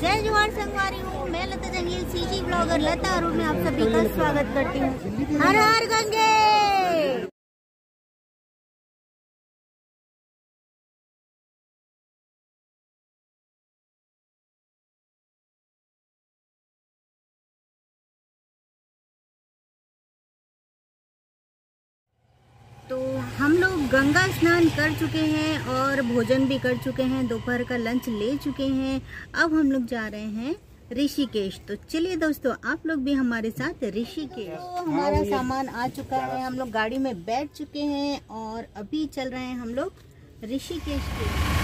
जय जवाहर संगवारी हूँ। मैं लता जंगील सीजी ब्लॉगर लता अरुण में आप सभी का स्वागत करती हूँ। हर हर गंगे! हम लोग गंगा स्नान कर चुके हैं और भोजन भी कर चुके हैं दोपहर का लंच ले चुके हैं। अब हम लोग जा रहे हैं ऋषिकेश। तो चलिए दोस्तों आप लोग भी हमारे साथ ऋषिकेश। तो हमारा सामान आ चुका है हम लोग गाड़ी में बैठ चुके हैं और अभी चल रहे हैं हम लोग ऋषिकेश के।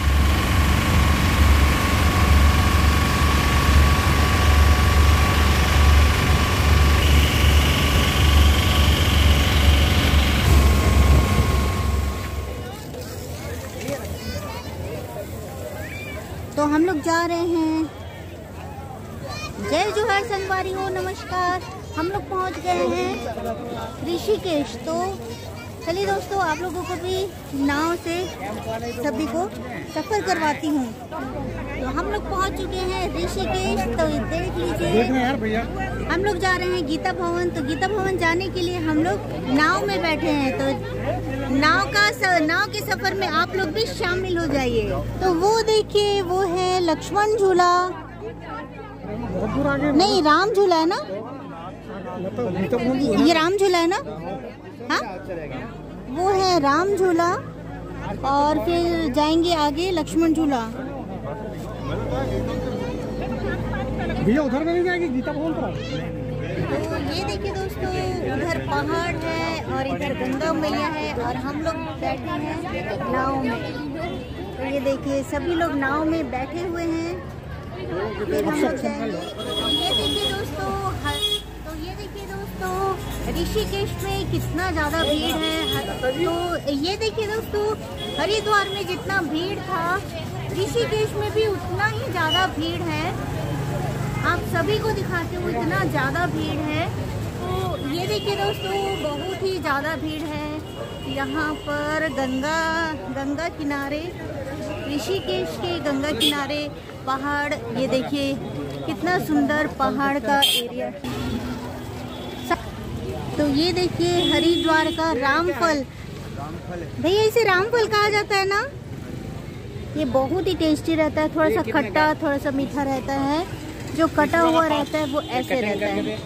हम लोग जा रहे हैं। जय जोहर संगवारी हो नमस्कार। हम लोग पहुँच गए हैं ऋषिकेश। तो चलिए दोस्तों आप लोगों को भी नाव से सभी को सफ़र करवाती हूँ। तो हम लोग पहुँच चुके हैं ऋषिकेश। तो देख लीजिए हम लोग जा रहे हैं गीता भवन। तो गीता भवन जाने के लिए हम लोग नाव में बैठे हैं। तो नाव का नाव के सफ़र में आप लोग भी शामिल हो जाइए। तो वो देखिए वो है लक्ष्मण झूला। नहीं राम झूला है ना? ये राम झूला है ना? हाँ? वो है राम झूला और फिर जाएँगे आगे लक्ष्मण झूला। भैया उधर नहीं जाएगी? गीता पर तो ये देखिए उधर पहाड़ है और इधर गंगा मैया है और हम लोग बैठे हैं नाव में। तो ये देखिए, सभी लोग नाव में बैठे हुए हैं। फिर हम लोग ये देखिए दोस्तों तो ये देखिए दोस्तों, ऋषिकेश में कितना ज़्यादा भीड़ है। तो ये देखिए दोस्तों, हरिद्वार में जितना भीड़ था, ऋषिकेश में भी उतना ही ज़्यादा भीड़ है। आप सभी को दिखाते हुए इतना ज़्यादा भीड़ है। तो ये देखिए दोस्तों बहुत ही ज़्यादा भीड़ है यहाँ पर गंगा गंगा किनारे ऋषिकेश के गंगा किनारे पहाड़ ये देखिए कितना सुंदर पहाड़ का एरिया तो ये देखिए हरिद्वार का रामफल। भैया इसे रामफल कहा जाता है ना? ये बहुत ही टेस्टी रहता है थोड़ा सा खट्टा थोड़ा सा मीठा रहता है जो कटा हुआ रहता है वो ऐसे रहता है।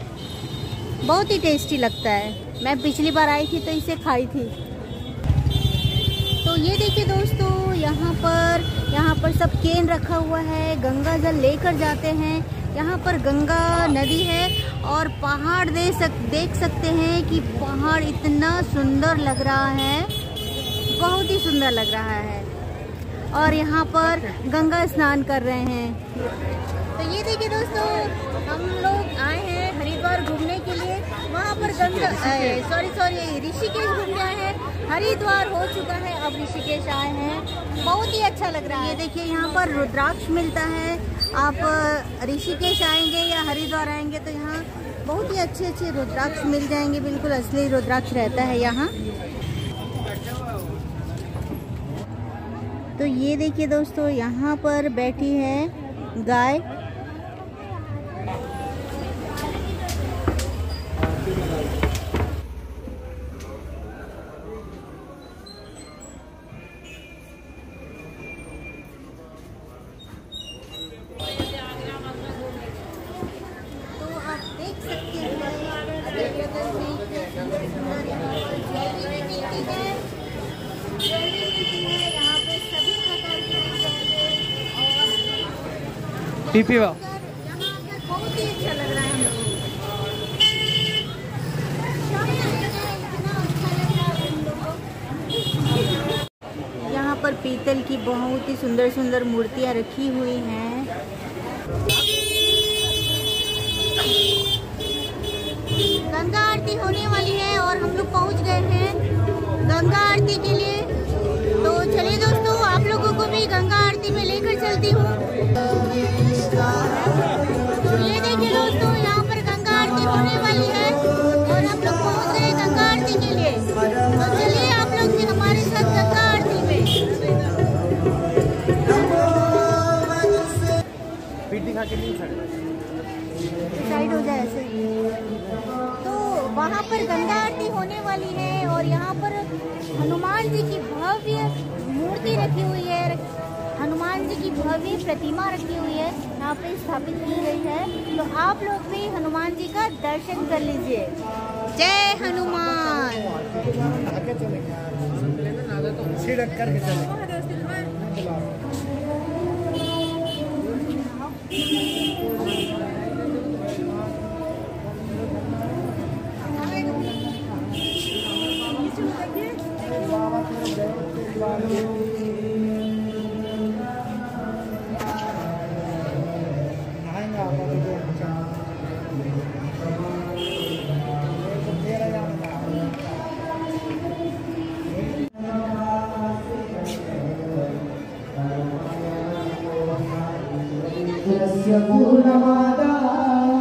बहुत ही टेस्टी लगता है। मैं पिछली बार आई थी तो इसे खाई थी। तो ये देखिए दोस्तों, यहाँ पर यहाँ पर सब केन रखा हुआ है। गंगा जल लेकर जाते हैं। यहाँ पर गंगा नदी है और पहाड़ दे सक, देख सकते हैं कि पहाड़ इतना सुंदर लग रहा है। बहुत ही सुंदर लग रहा है। और यहाँ पर गंगा स्नान कर रहे हैं। तो ये देखिए दोस्तों, हम लोग आए हैं हरिद्वार घूमने के लिए। वहाँ पर गंगा सॉरी सॉरी ऋषिकेश। घूमने आए हैं। हरिद्वार हो चुका है अब ऋषिकेश आए हैं। बहुत ही अच्छा लग रहा है। ये देखिए यहाँ पर रुद्राक्ष मिलता है। आप ऋषिकेश आएँगे या हरिद्वार आएँगे तो यहाँ बहुत ही अच्छे अच्छे रुद्राक्ष मिल जाएँगे। बिल्कुल असली रुद्राक्ष रहता है यहाँ। तो ये देखिए दोस्तों यहाँ पर बैठी है गाय। लोगों को। यहाँ पर पीतल की बहुत ही सुंदर सुंदर मूर्तियाँ रखी हुई हैं। गंगा आरती होने वाली है और हम लोग पहुँच गए हैं गंगा आरती के लिए। तो चलिए दोस्तों, आप लोगों को भी गंगा आरती में लेकर चलती हूँ। ये देखिए दोस्तों यहाँ पर गंगा आरती होने वाली है और हम लोग पहुँच गए गंगा आरती के लिए। तो चलिए आप लोग भी हमारे साथ गंगा आरती में। पीठ दिखा के नहीं साइड हो जाए ऐसे तो वहाँ पर गंगा आरती होने वाली है और यहाँ पर हनुमान जी की भव्य मूर्ति रखी हुई है। हनुमान जी की भव्य प्रतिमा रखी हुई है यहाँ पे स्थापित की गई है। तो आप लोग भी हनुमान जी का दर्शन कर लीजिए। जय हनुमान। आगे चलेंगे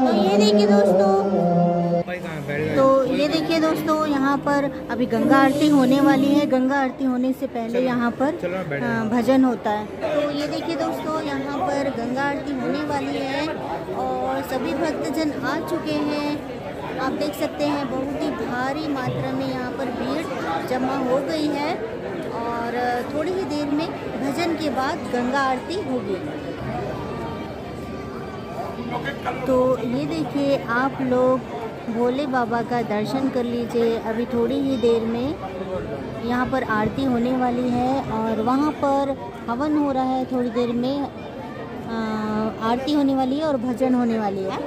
तो ये देखिए दोस्तों। तो ये देखिए दोस्तों यहाँ पर अभी गंगा आरती होने वाली है। गंगा आरती होने से पहले यहाँ पर अ, भजन होता है। तो ये देखिए दोस्तों यहाँ पर गंगा आरती होने वाली है और सभी भक्तजन आ चुके हैं। आप देख सकते हैं बहुत ही भारी मात्रा में यहाँ पर भीड़ जमा हो गई है और थोड़ी ही देर में भजन के बाद गंगा आरती होगी। तो ये देखिए, आप लोग भोले बाबा का दर्शन कर लीजिए। अभी थोड़ी ही देर में यहाँ पर आरती होने वाली है और वहाँ पर हवन हो रहा है थोड़ी देर में। आरती होने वाली है और भजन होने वाली है।